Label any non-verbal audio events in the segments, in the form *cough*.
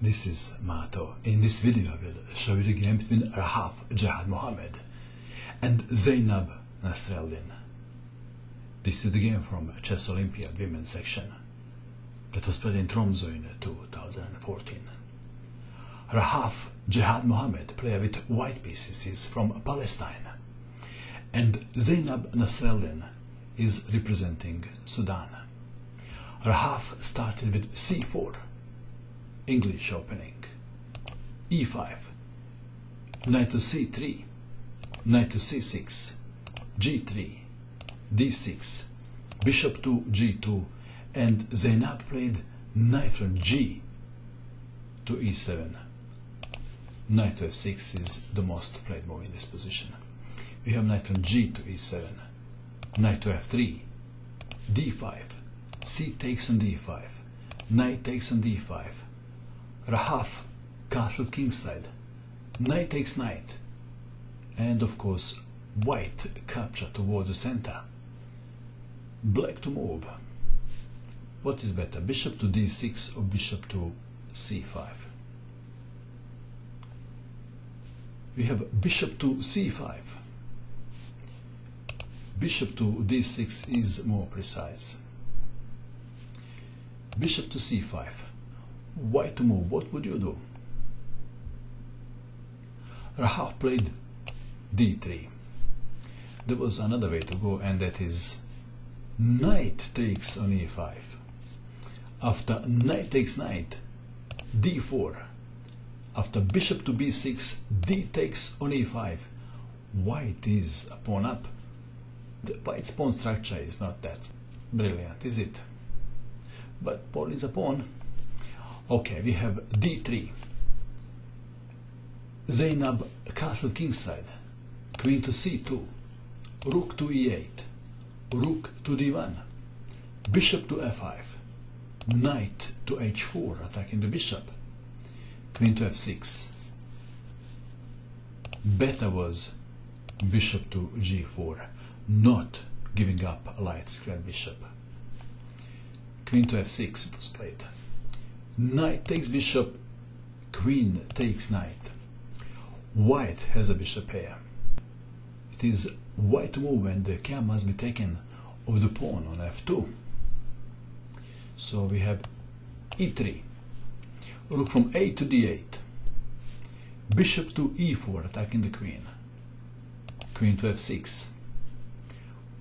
This is Mato. In this video I will show you the game between Rahaf Jehad Mohamed and Zeinab Nasreldin. This is the game from Chess Olympiad women's section that was played in Tromsø in 2014. Rahaf Jehad Mohamed, player with white pieces, is from Palestine and Zeinab Nasreldin is representing Sudan. Rahaf started with c4 English opening. e5, knight to c3, knight to c6, g3, d6, bishop to g2, and Zeinab played knight from g to e7. Knight to f6 is the most played move in this position. We have knight from g to e7, knight to f3, d5, c takes on d5, knight takes on d5, Rahaf, castle kingside, knight takes knight, and of course white capture towards the center. Black to move. What is better, bishop to d6 or bishop to c5? We have bishop to c5. Bishop to d6 is more precise. Bishop to c5 why to move? What would you do? Rahaf played d3. There was another way to go and that is knight takes on e5. After knight takes knight, d4. After bishop to b6, d takes on e5. White is a pawn up. The white's pawn structure is not that brilliant, is it? But pawn is a pawn. Okay, we have d3. Zeinab castle kingside. Queen to c2. Rook to e8. Rook to d1. Bishop to f5. Knight to h4, attacking the bishop. Queen to f6. Better was bishop to g4, not giving up a light square bishop. Queen to f6 was played knight takes bishop, queen takes knight. White has a bishop pair. It is white to move and the care must be taken of the pawn on f2. So we have e3, rook from a to d8, bishop to e4 attacking the queen, queen to f6,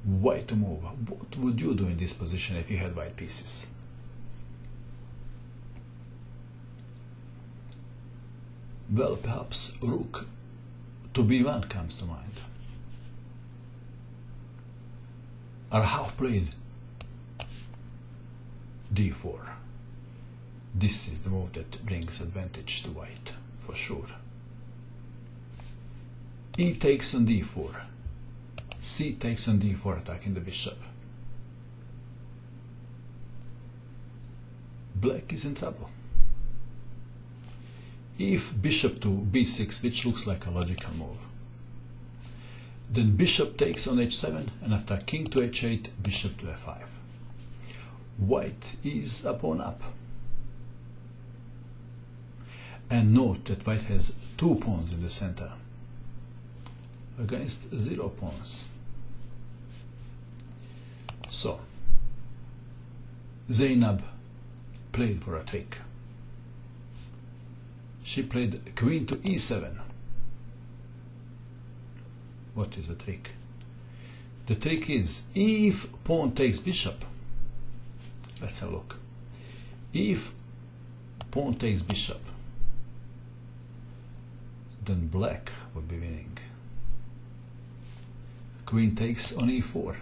white to move. What would you do in this position if you had white pieces? Well, perhaps rook to b1 comes to mind. Rahaf played d4. This is the move that brings advantage to white, for sure. E takes on d4. C takes on d4, attacking the bishop. Black is in trouble if bishop to b6, which looks like a logical move. Then bishop takes on h7, and after king to h8, bishop to f5. White is a pawn up. And note that white has two pawns in the center against zero pawns. So, Zeinab played for a trick she played queen to e7. What is the trick? The trick is if pawn takes bishop, let's have a look. If pawn takes bishop, then black would be winning. Queen takes on e4.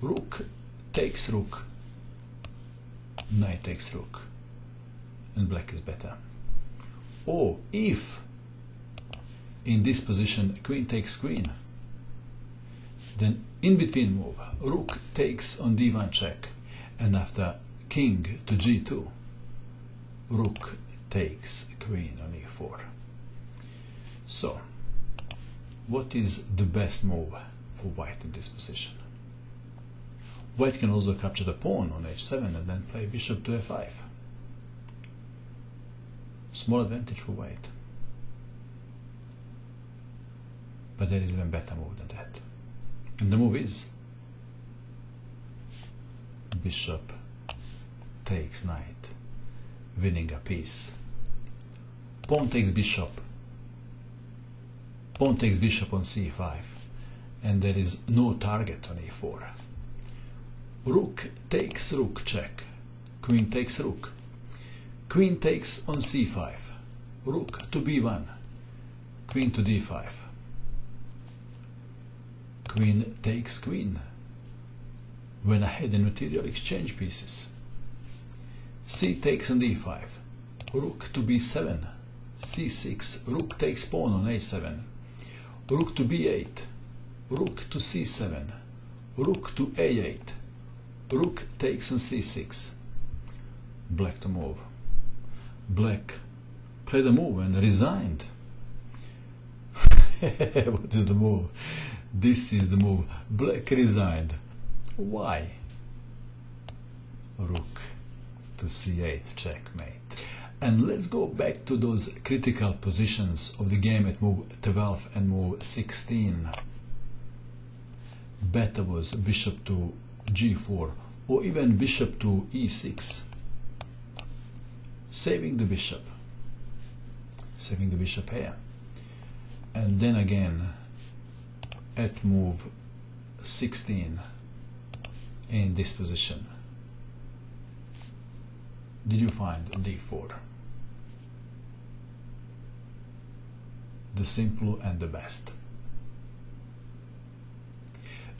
Rook takes rook. Knight takes rook and black is better. Or if in this position queen takes queen, then in between move, rook takes on d1 check, and after king to g2, rook takes queen on e4. So, what is the best move for white in this position? White can also capture the pawn on h7 and then play bishop to f5. Small advantage for white. But there is even better move than that. And the move is bishop takes knight, winning a piece. Pawn takes bishop. Pawn takes bishop on c5, and there is no target on e4. Rook takes rook check. Queen takes rook. Queen takes on c5. Rook to b1. Queen to d5. Queen takes queen. When ahead in material exchange pieces. c takes on d5. Rook to b7. c6. Rook takes pawn on a7. Rook to b8. Rook to c7. Rook to a8. Rook takes on c6. Black to move. Black played a move and resigned. *laughs* what is the move? This is the move. Black resigned. Why? Rook to c8 checkmate. And let's go back to those critical positions of the game at move 12 and move 16. Better was bishop to g4 or even bishop to e6 saving the bishop. Saving the bishop here. And then again at move 16 in this position. Did you find d4 the simple and the best.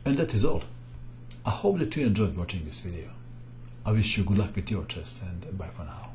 And that is all. I hope that you enjoyed watching this video. I wish you good luck with your chess and bye for now.